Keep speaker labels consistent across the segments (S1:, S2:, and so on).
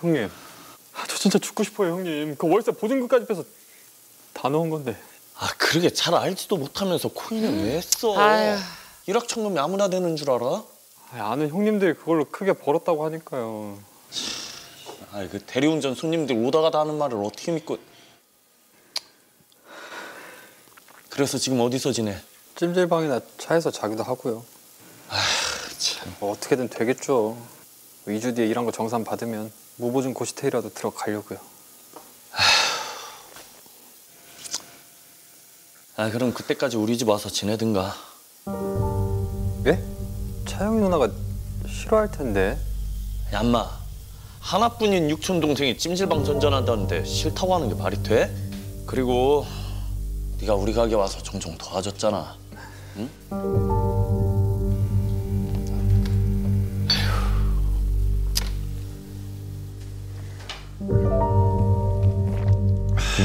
S1: 형님, 아, 저 진짜 죽고 싶어요, 형님. 그 월세 보증금까지 빼서 다 넣은 건데.
S2: 아 그러게 잘 알지도 못하면서 코인을 왜 써?
S3: 아휴.
S2: 일확천금이 아무나 되는 줄 알아?
S1: 아, 아는 형님들이 그걸로 크게 벌었다고 하니까요.
S2: 아 그 대리운전 손님들 오다가 다 하는 말을 어떻게 믿고? 그래서 지금 어디서 지내?
S1: 찜질방이나 차에서 자기도 하고요.
S2: 참.
S1: 뭐 어떻게든 되겠죠. 2주 뒤에 일한 거 정산 받으면 무보증 고시테이라도 들어가려고요.
S2: 아 그럼 그때까지 우리 집 와서 지내든가.
S1: 예? 차영이 누나가 싫어할 텐데.
S2: 얌마 하나뿐인 육촌 동생이 찜질방 전전한다는데 싫다고 하는 게 말이 돼? 그리고 네가 우리 가게 와서 종종 도와줬잖아.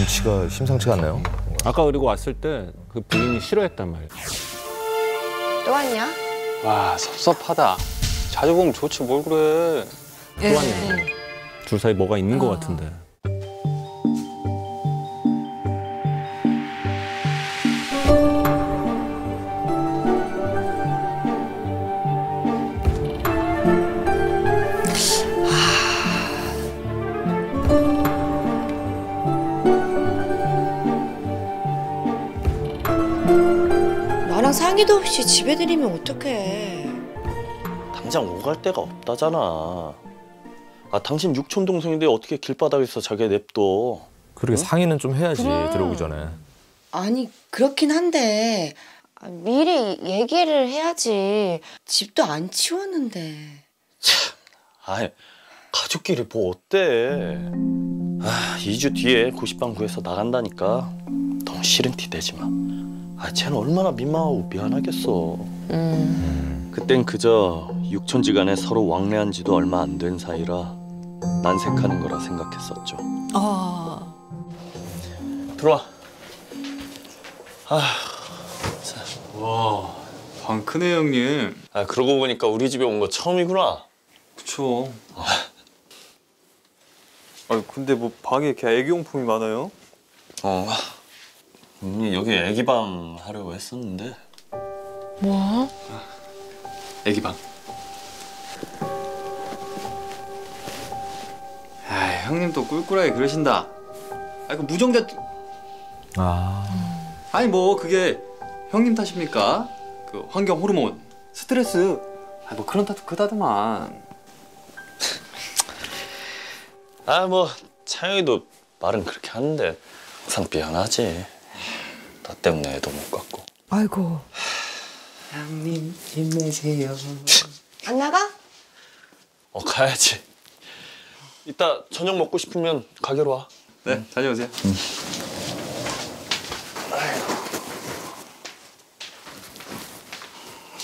S4: 눈치가 심상치가 않네요.
S5: 아까 그리고 왔을 때 그 부인이 싫어했단 말이야.
S3: 또 왔냐?
S1: 와 섭섭하다. 자주 보면 좋지 뭘 그래.
S5: 또 왔냐? 둘 사이 뭐가 있는 것 같은데.
S3: 나랑 상의도 없이 집에 들이면 어떡해.
S2: 당장 오갈 데가 없다잖아. 아 당신 육촌 동생인데 어떻게 길바닥에서 자기 냅둬?
S4: 그러게 상의는 좀 해야지
S3: 그래.
S4: 들어오기 전에.
S3: 아니 그렇긴 한데 아, 미리 얘기를 해야지. 집도 안 치웠는데.
S2: 아 가족끼리 뭐 어때? 아 2주 뒤에 고시방 구해서 나간다니까. 너무 싫은 티 내지 마. 아 쟤는 얼마나 민망하고 미안하겠어.
S3: 음.
S2: 그땐 그저 육촌지간에 서로 왕래한 지도 얼마 안 된 사이라 난색하는 거라 생각했었죠.
S3: 아.
S2: 들어와.
S1: 와, 방 크네 형님.
S2: 아 그러고 보니까 우리 집에 온 거 처음이구나.
S1: 그쵸. 아 근데 뭐 방에 이렇게 애기용품이 많아요?
S2: 어. 언니 여기 애기방 하려고 했었는데.
S3: 뭐?
S1: 애기방. 아 형님 또 꿀꿀하게 그러신다. 아그 무정자
S4: 아.
S1: 아니 뭐 그게 형님 탓입니까? 그 환경 호르몬, 스트레스. 아 뭐 그런 탓도 그다더만.
S2: 아뭐 차영이도 말은 그렇게 하는데 항상 미안하지. 나 때문에 애도 못 갖고.
S3: 아이고.
S1: 형님 힘내세요.
S3: 안 나가?
S2: 어 가야지. 이따 저녁 먹고 싶으면 가게로 와.
S1: 네, 다녀오세요.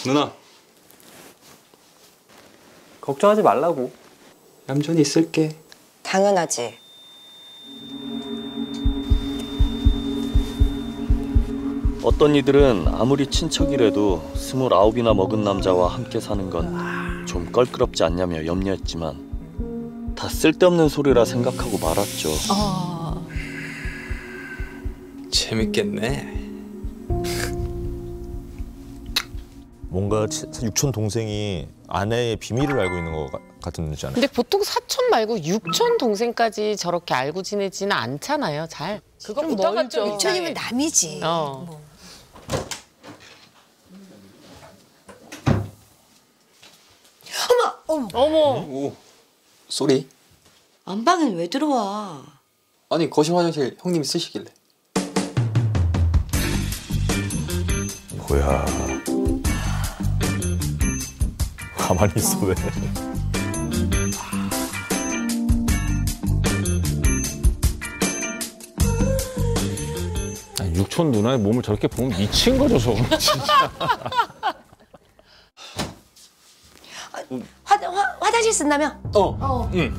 S1: 누나. 걱정하지 말라고. 얌전히 있을게.
S3: 당연하지.
S2: 어떤 이들은 아무리 친척이라도 스물아홉이나 먹은 남자와 함께 사는 건 좀 껄끄럽지 않냐며 염려했지만 다 쓸데없는 소리라 생각하고 말았죠.
S3: 아.
S1: 재밌겠네.
S4: 뭔가 치- 육촌 동생이 아내의 비밀을 알고 있는 것 가- 같은 눈치 않아요?
S6: 근데 보통 사촌 말고 육촌 동생까지 저렇게 알고 지내지는 않잖아요, 잘. 그건 멀죠.
S3: 육촌이면 남이지.
S6: 어.
S3: 뭐. 어머, 어머.
S1: 오, 쏘리.
S3: 안방엔 왜 들어와?
S1: 아니 거실 화장실 형님이 쓰시길래.
S4: 뭐야. 가만히 있어 왜?
S5: 육촌 누나의 몸을 저렇게 보면 미친 거죠, 저거. 진짜.
S3: 화, 화, 화장실 쓴다며?
S1: 어.
S3: 어.
S1: 응.